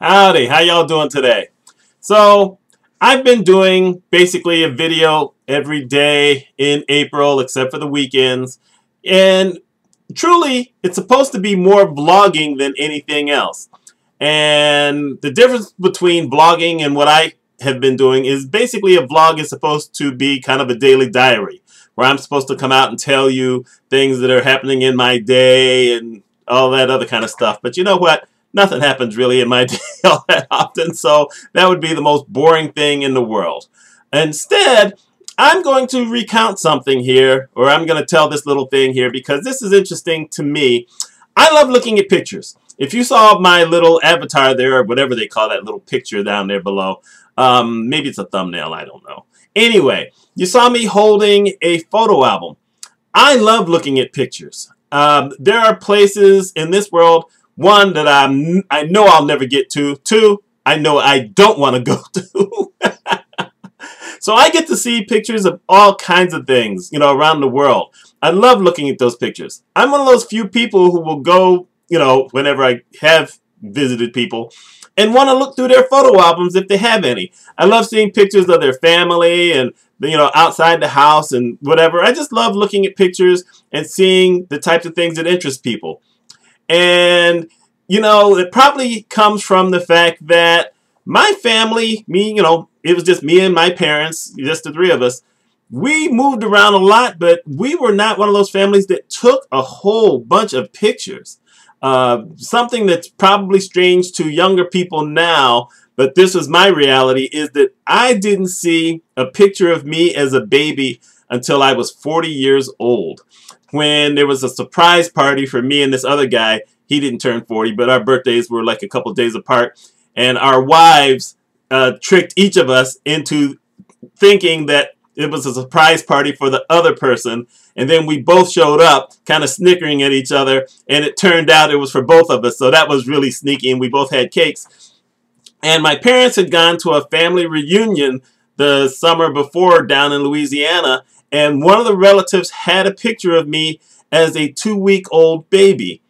Howdy, how y'all doing today? So, I've been doing basically a video every day in April except for the weekends. And truly, it's supposed to be more vlogging than anything else. And the difference between vlogging and what I have been doing is basically a vlog is supposed to be kind of a daily diary where I'm supposed to come out and tell you things that are happening in my day and all that other kind of stuff. But you know what? Nothing happens really in my day all that often, so that would be the most boring thing in the world. Instead, I'm going to recount something here, or I'm going to tell this little thing here because this is interesting to me. I love looking at pictures. If you saw my little avatar there, or whatever they call that little picture down there below, um, maybe it's a thumbnail, I don't know. Anyway, you saw me holding a photo album. I love looking at pictures. Um, there are places in this world one, that I'm, I know I'll never get to. Two, I know I don't want to go to. so I get to see pictures of all kinds of things, you know, around the world. I love looking at those pictures. I'm one of those few people who will go, you know, whenever I have visited people and want to look through their photo albums if they have any. I love seeing pictures of their family and you know outside the house and whatever. I just love looking at pictures and seeing the types of things that interest people. And, you know, it probably comes from the fact that my family, me, you know, it was just me and my parents, just the three of us. We moved around a lot, but we were not one of those families that took a whole bunch of pictures. Uh, something that's probably strange to younger people now, but this was my reality, is that I didn't see a picture of me as a baby until I was 40 years old when there was a surprise party for me and this other guy. He didn't turn 40, but our birthdays were like a couple days apart. And our wives uh, tricked each of us into thinking that it was a surprise party for the other person. And then we both showed up, kind of snickering at each other. And it turned out it was for both of us. So that was really sneaky. And we both had cakes. And my parents had gone to a family reunion the summer before down in Louisiana and one of the relatives had a picture of me as a two-week-old baby.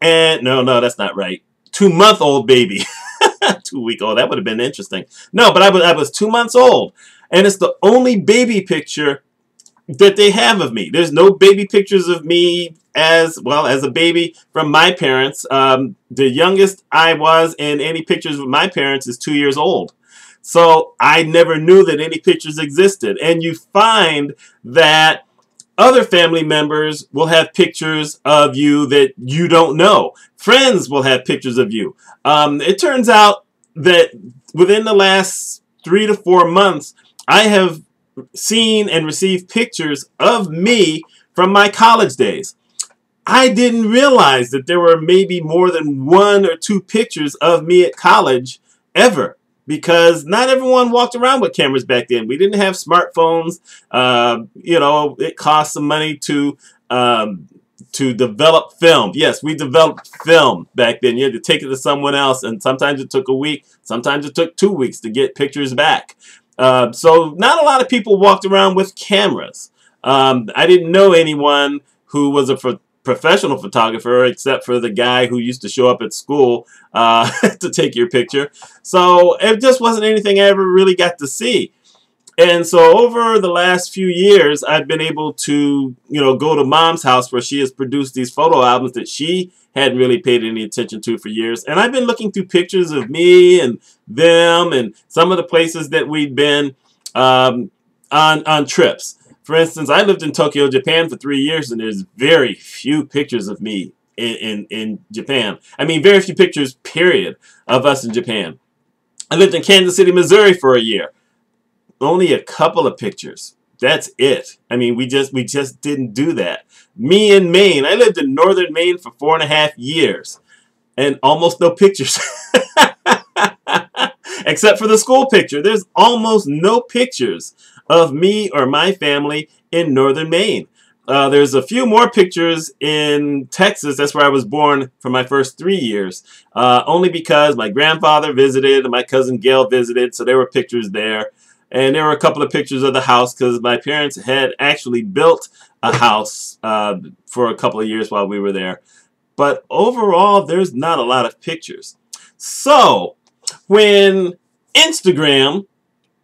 And no, no, that's not right. Two-month-old baby. Two-week-old. That would have been interesting. No, but I was, I was two months old. And it's the only baby picture that they have of me. There's no baby pictures of me as well as a baby from my parents. Um, the youngest I was in any pictures with my parents is two years old. So I never knew that any pictures existed. And you find that other family members will have pictures of you that you don't know. Friends will have pictures of you. Um, it turns out that within the last three to four months, I have seen and received pictures of me from my college days. I didn't realize that there were maybe more than one or two pictures of me at college ever because not everyone walked around with cameras back then. We didn't have smartphones. Uh, you know, it cost some money to um, to develop film. Yes, we developed film back then. You had to take it to someone else, and sometimes it took a week. Sometimes it took two weeks to get pictures back. Uh, so not a lot of people walked around with cameras. Um, I didn't know anyone who was a professional photographer except for the guy who used to show up at school uh, to take your picture. So it just wasn't anything I ever really got to see. And so over the last few years, I've been able to, you know, go to mom's house where she has produced these photo albums that she hadn't really paid any attention to for years. And I've been looking through pictures of me and them and some of the places that we've been um, on, on trips. For instance, I lived in Tokyo, Japan for three years, and there's very few pictures of me in, in, in Japan. I mean, very few pictures, period, of us in Japan. I lived in Kansas City, Missouri for a year. Only a couple of pictures. That's it. I mean, we just we just didn't do that. Me in Maine. I lived in northern Maine for four and a half years. And almost no pictures. Except for the school picture. There's almost no pictures of me or my family in northern Maine. Uh, there's a few more pictures in Texas. That's where I was born for my first three years. Uh, only because my grandfather visited and my cousin Gail visited, so there were pictures there. And there were a couple of pictures of the house because my parents had actually built a house uh, for a couple of years while we were there. But overall, there's not a lot of pictures. So, when Instagram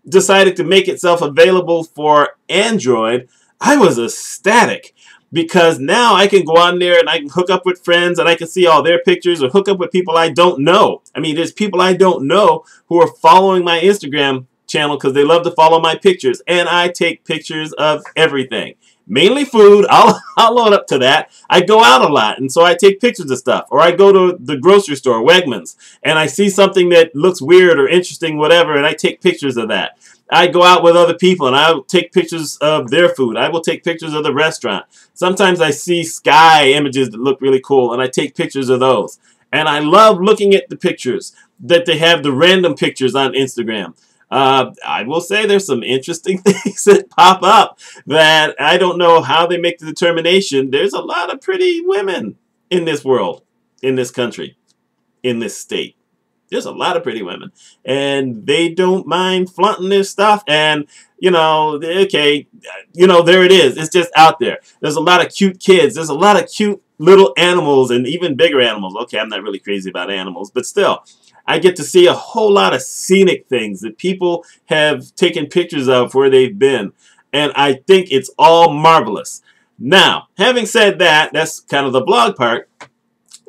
decided to make itself available for Android, I was ecstatic because now I can go on there and I can hook up with friends and I can see all their pictures or hook up with people I don't know. I mean, there's people I don't know who are following my Instagram channel because they love to follow my pictures and I take pictures of everything mainly food. I'll, I'll load up to that. I go out a lot, and so I take pictures of stuff. Or I go to the grocery store, Wegmans, and I see something that looks weird or interesting, whatever, and I take pictures of that. I go out with other people, and I'll take pictures of their food. I will take pictures of the restaurant. Sometimes I see sky images that look really cool, and I take pictures of those. And I love looking at the pictures that they have the random pictures on Instagram. Uh, I will say there's some interesting things that pop up that I don't know how they make the determination. There's a lot of pretty women in this world, in this country, in this state. There's a lot of pretty women. And they don't mind flaunting their stuff. And, you know, okay, you know, there it is. It's just out there. There's a lot of cute kids. There's a lot of cute little animals and even bigger animals. Okay, I'm not really crazy about animals, but still. I get to see a whole lot of scenic things that people have taken pictures of where they've been. And I think it's all marvelous. Now, having said that, that's kind of the blog part.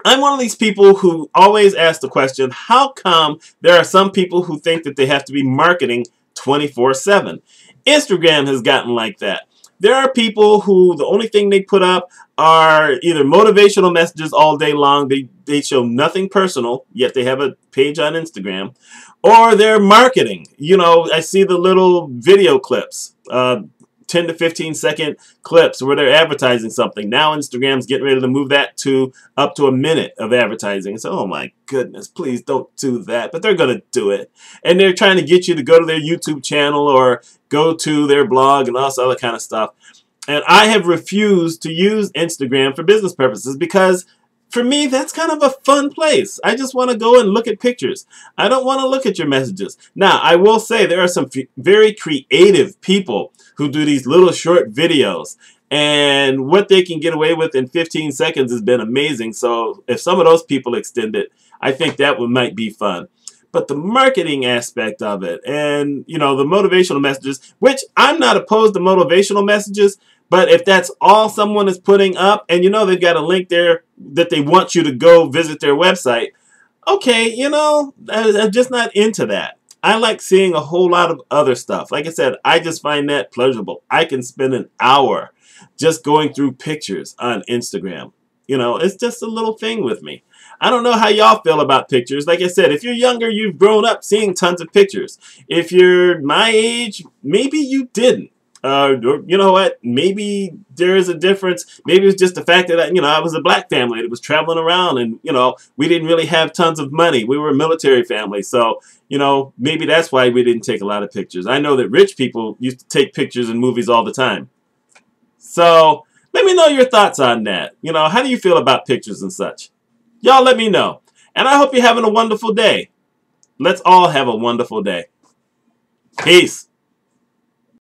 I'm one of these people who always ask the question, how come there are some people who think that they have to be marketing 24-7? Instagram has gotten like that. There are people who the only thing they put up are either motivational messages all day long. They, they show nothing personal, yet they have a page on Instagram. Or they're marketing. You know, I see the little video clips. Uh, 10 to 15 second clips where they're advertising something. Now Instagram's getting ready to move that to up to a minute of advertising. So, oh my goodness, please don't do that. But they're going to do it. And they're trying to get you to go to their YouTube channel or go to their blog and all this other kind of stuff. And I have refused to use Instagram for business purposes because for me, that's kind of a fun place. I just want to go and look at pictures. I don't want to look at your messages. Now, I will say there are some very creative people who do these little short videos. And what they can get away with in 15 seconds has been amazing. So if some of those people extend it, I think that would might be fun. But the marketing aspect of it and, you know, the motivational messages, which I'm not opposed to motivational messages, but if that's all someone is putting up, and you know they've got a link there that they want you to go visit their website, okay, you know, I'm just not into that. I like seeing a whole lot of other stuff. Like I said, I just find that pleasurable. I can spend an hour just going through pictures on Instagram. You know, it's just a little thing with me. I don't know how y'all feel about pictures. Like I said, if you're younger, you've grown up seeing tons of pictures. If you're my age, maybe you didn't uh, you know what? Maybe there is a difference. Maybe it's just the fact that, you know, I was a black family that was traveling around and, you know, we didn't really have tons of money. We were a military family. So, you know, maybe that's why we didn't take a lot of pictures. I know that rich people used to take pictures in movies all the time. So, let me know your thoughts on that. You know, how do you feel about pictures and such? Y'all let me know. And I hope you're having a wonderful day. Let's all have a wonderful day. Peace.